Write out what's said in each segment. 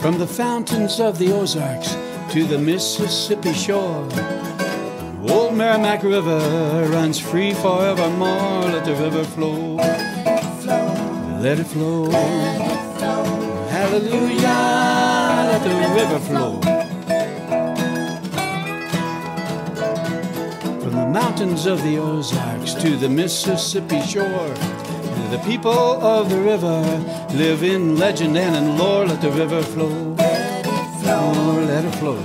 From the fountains of the Ozarks to the Mississippi shore, Old Meramec River runs free forevermore. Let the river flow. Let it flow. Hallelujah. Let the river flow. From the mountains of the Ozarks to the Mississippi shore, the people of the river live in legend and in lore. Let the river flow. Oh, let it flow.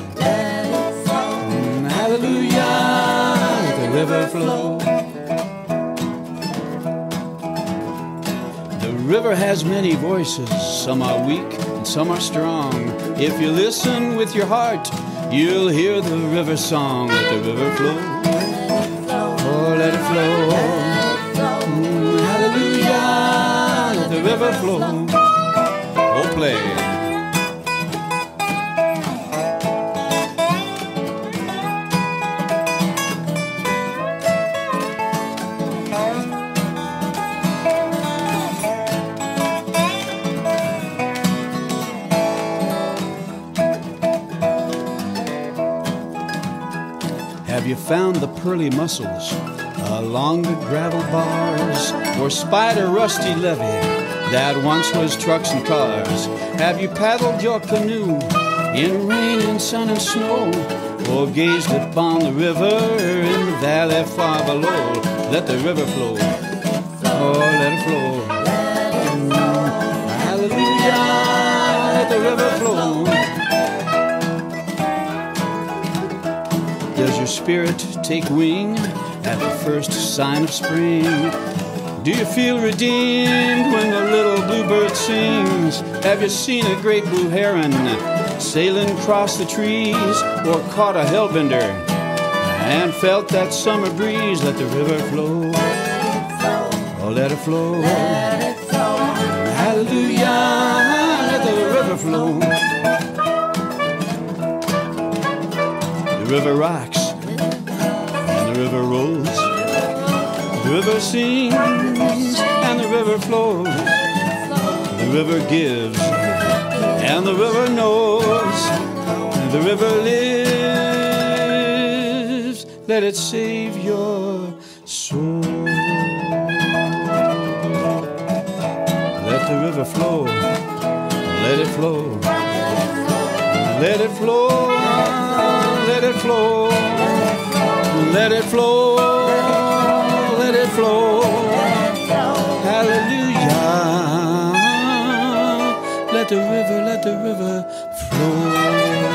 Mm, Hallelujah. Let the river flow. River has many voices. Some are weak and some are strong. If you listen with your heart, you'll hear the river song. Let the river flow. Oh, let it flow. Mm, hallelujah. Let the river flow. Oh, play. Have you found the pearly mussels uh, along the gravel bars or spied a rusty levee that once was trucks and cars? Have you paddled your canoe in rain and sun and snow or gazed upon the river in the valley far below? Let the river flow. Oh, let it flow. Hallelujah. Let the river flow. Your spirit take wing at the first sign of spring? Do you feel redeemed when the little bluebird sings? Have you seen a great blue heron sailing across the trees or caught a hellbender and felt that summer breeze? Let the river flow. Oh, let it flow. Hallelujah. Let the river flow. The river rocks the river rolls. The river sings and the river flows. The river gives and the river knows. The river lives. Let it save your soul. Let the river flow. Let it flow. Let it flow. Let it flow. Let it flow. Let it flow. Hallelujah. Let the river, let the river flow.